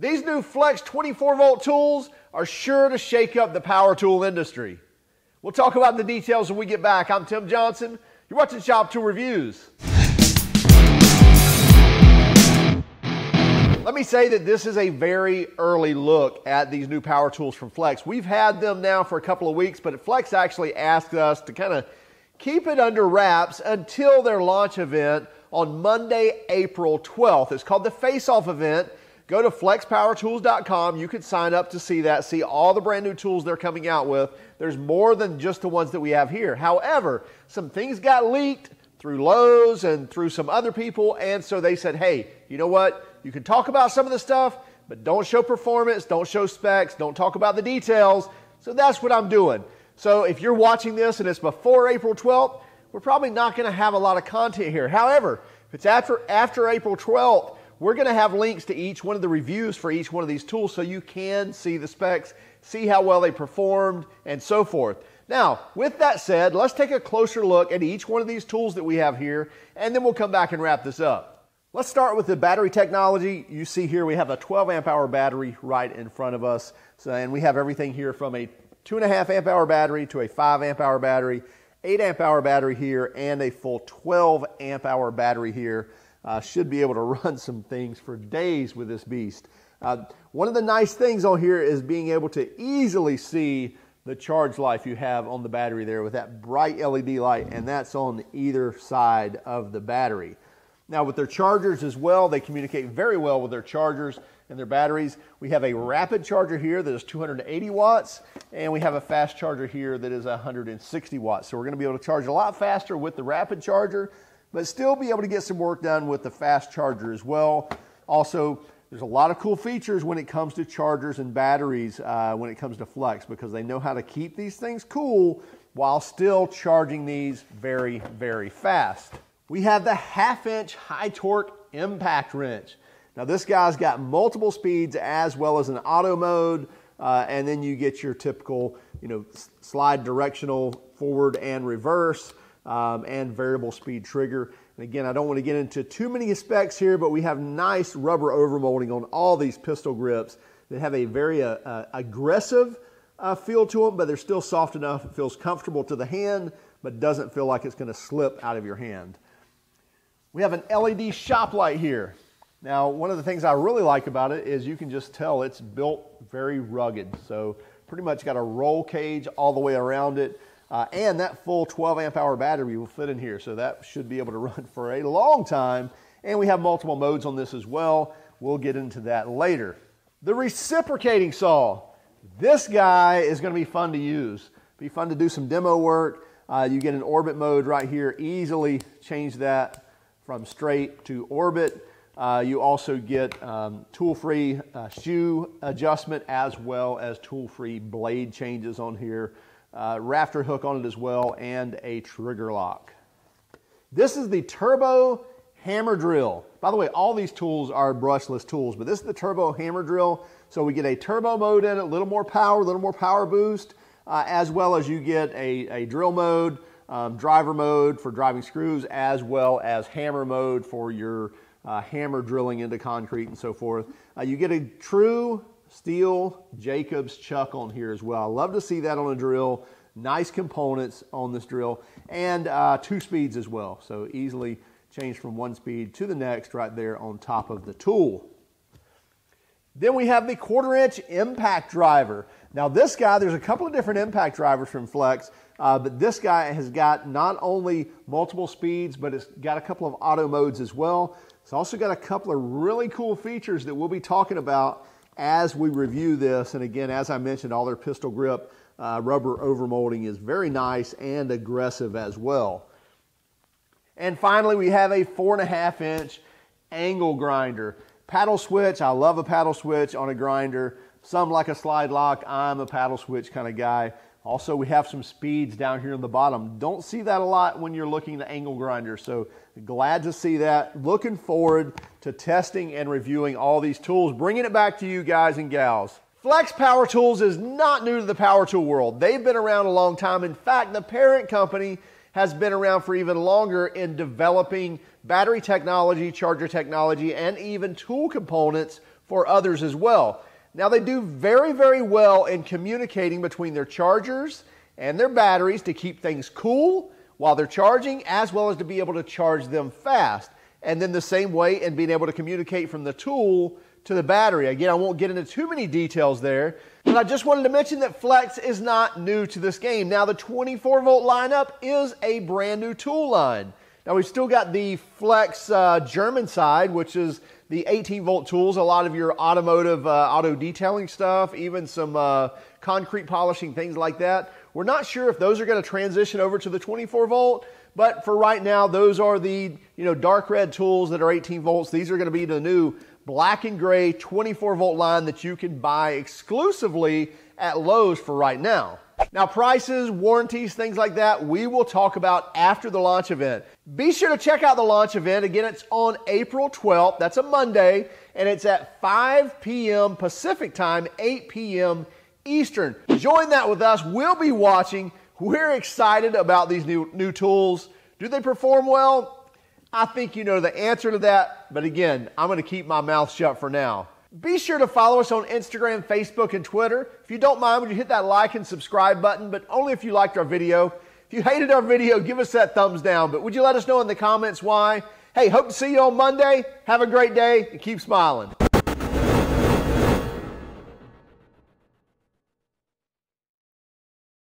These new Flex 24 volt tools are sure to shake up the power tool industry. We'll talk about the details when we get back. I'm Tim Johnson. You're watching Shop Tool Reviews. Let me say that this is a very early look at these new power tools from Flex. We've had them now for a couple of weeks, but Flex actually asked us to kind of keep it under wraps until their launch event on Monday, April 12th. It's called the Face Off event. Go to flexpowertools.com. You can sign up to see that, see all the brand new tools they're coming out with. There's more than just the ones that we have here. However, some things got leaked through Lowe's and through some other people, and so they said, hey, you know what? You can talk about some of the stuff, but don't show performance, don't show specs, don't talk about the details. So that's what I'm doing. So if you're watching this and it's before April 12th, we're probably not going to have a lot of content here. However, if it's after after April 12th, we're going to have links to each one of the reviews for each one of these tools so you can see the specs, see how well they performed, and so forth. Now, with that said, let's take a closer look at each one of these tools that we have here, and then we'll come back and wrap this up. Let's start with the battery technology. You see here we have a 12 amp hour battery right in front of us. So, and we have everything here from a two and a half amp hour battery to a five amp hour battery, eight amp hour battery here, and a full 12 amp hour battery here. Uh, should be able to run some things for days with this beast. Uh, one of the nice things on here is being able to easily see the charge life you have on the battery there with that bright LED light, and that's on either side of the battery. Now with their chargers as well, they communicate very well with their chargers and their batteries. We have a rapid charger here that is 280 watts, and we have a fast charger here that is 160 watts. So we're gonna be able to charge a lot faster with the rapid charger, but still be able to get some work done with the fast charger as well. Also, there's a lot of cool features when it comes to chargers and batteries uh, when it comes to Flex because they know how to keep these things cool while still charging these very, very fast we have the half inch high torque impact wrench. Now this guy's got multiple speeds as well as an auto mode, uh, and then you get your typical, you know, slide directional forward and reverse, um, and variable speed trigger. And again, I don't want to get into too many specs here, but we have nice rubber overmolding on all these pistol grips that have a very uh, uh, aggressive uh, feel to them, but they're still soft enough. It feels comfortable to the hand, but doesn't feel like it's going to slip out of your hand. We have an LED shop light here. Now, one of the things I really like about it is you can just tell it's built very rugged. So pretty much got a roll cage all the way around it. Uh, and that full 12 amp hour battery will fit in here. So that should be able to run for a long time. And we have multiple modes on this as well. We'll get into that later. The reciprocating saw. This guy is going to be fun to use. Be fun to do some demo work. Uh, you get an orbit mode right here. Easily change that from straight to orbit. Uh, you also get um, tool-free uh, shoe adjustment as well as tool-free blade changes on here, uh, rafter hook on it as well, and a trigger lock. This is the Turbo Hammer Drill. By the way, all these tools are brushless tools, but this is the Turbo Hammer Drill. So we get a turbo mode in it, a little more power, a little more power boost, uh, as well as you get a, a drill mode, um, driver mode for driving screws as well as hammer mode for your uh, hammer drilling into concrete and so forth. Uh, you get a true steel Jacobs chuck on here as well. I love to see that on a drill. Nice components on this drill and uh, two speeds as well. So easily change from one speed to the next right there on top of the tool. Then we have the quarter inch impact driver. Now this guy, there's a couple of different impact drivers from Flex. Uh, but this guy has got not only multiple speeds, but it's got a couple of auto modes as well. It's also got a couple of really cool features that we'll be talking about as we review this. And again, as I mentioned, all their pistol grip uh, rubber overmolding is very nice and aggressive as well. And finally, we have a four and a half inch angle grinder. Paddle switch, I love a paddle switch on a grinder. Some like a slide lock, I'm a paddle switch kind of guy. Also, we have some speeds down here in the bottom. Don't see that a lot when you're looking at angle grinders, so glad to see that. Looking forward to testing and reviewing all these tools, bringing it back to you guys and gals. Flex Power Tools is not new to the power tool world. They've been around a long time. In fact, the parent company has been around for even longer in developing battery technology, charger technology, and even tool components for others as well. Now, they do very, very well in communicating between their chargers and their batteries to keep things cool while they're charging, as well as to be able to charge them fast. And then the same way in being able to communicate from the tool to the battery. Again, I won't get into too many details there, but I just wanted to mention that Flex is not new to this game. Now, the 24 volt lineup is a brand new tool line. Now, we've still got the Flex uh, German side, which is the 18 volt tools, a lot of your automotive uh, auto detailing stuff, even some uh, concrete polishing, things like that. We're not sure if those are going to transition over to the 24 volt, but for right now, those are the you know dark red tools that are 18 volts. These are going to be the new black and gray 24 volt line that you can buy exclusively at Lowe's for right now. Now, prices, warranties, things like that, we will talk about after the launch event. Be sure to check out the launch event. Again, it's on April 12th. That's a Monday, and it's at 5 p.m. Pacific time, 8 p.m. Eastern. Join that with us. We'll be watching. We're excited about these new, new tools. Do they perform well? I think you know the answer to that, but again, I'm going to keep my mouth shut for now. Be sure to follow us on Instagram, Facebook, and Twitter. If you don't mind, would you hit that like and subscribe button, but only if you liked our video. If you hated our video, give us that thumbs down, but would you let us know in the comments why? Hey, hope to see you on Monday. Have a great day and keep smiling.